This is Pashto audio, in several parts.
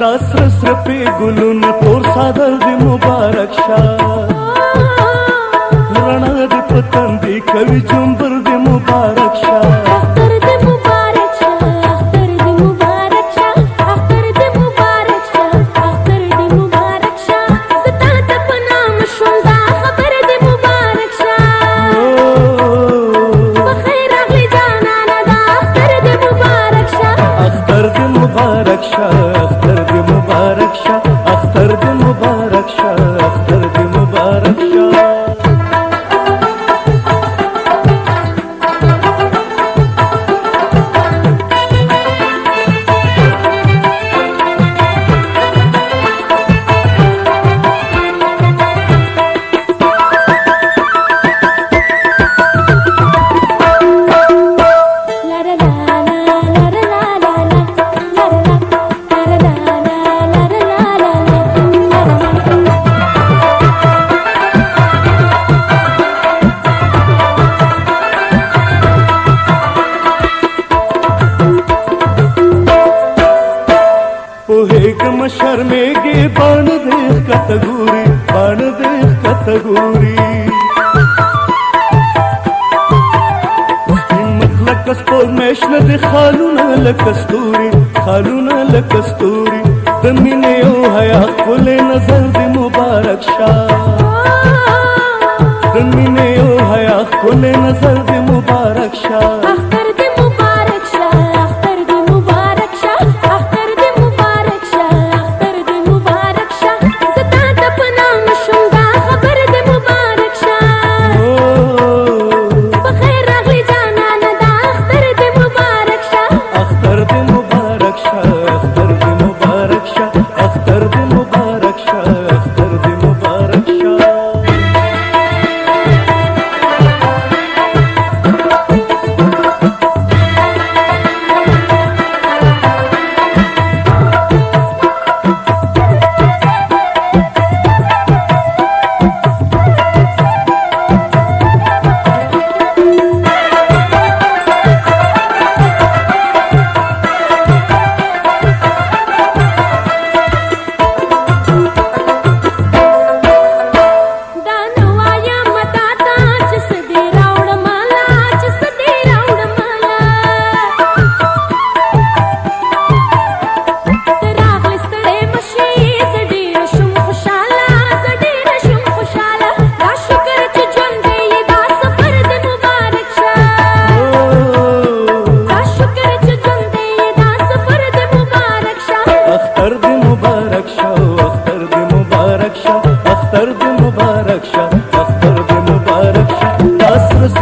दास्र पे गुलुन पोर सादर दि मुबारक शाह रणद पतंदी कवि चुंबर दि मुबारक शाह Yeah. ಮೇಗೆ ಬಾಣದ ಕಥಗೂರಿ ಬಾಣದ ಕಥಗೂರಿ ಹಿಮ್ಮತ್ ಲಕ್ಕ ಸ್ಪೋರ್ ಮೇಷ್ನದ ಖಾಲುನ ಲಕ್ಕಸ್ತೂರಿ ಖಾಲುನ ಲಕ್ಕಸ್ತೂರಿ ದಮ್ಮಿನೆಯೋ ಹಯ ಕೊಲೆ ನಜರ್ ದಿ ಮುಬಾರಕ್ ಶಾ ದಮ್ಮಿನೆಯೋ ಹಯ ಕೊಲೆ ನಜರ್ ದಿ ಮುಬಾರಕ್ ಶಾ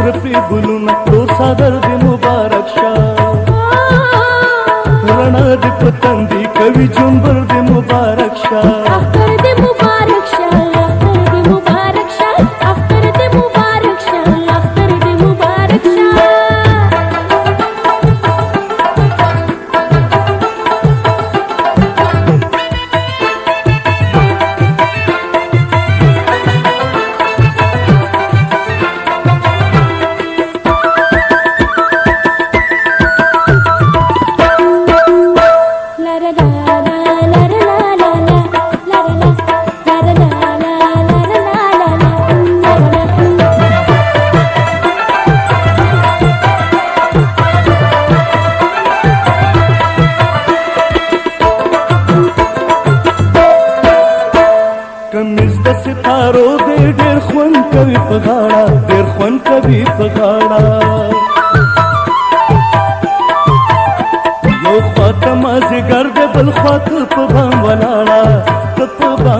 رپی ګلونه تور صدر دې مبارک شه رڼا دې پتندې کوي جنبر دې مبارک شه اختر دې مبارک ستارو دې ډېر خوند کوي په غاړه ډېر خوند کوي په غاړه یو خواته مازیګر دې بل خواته په بام ولاړه ته په بام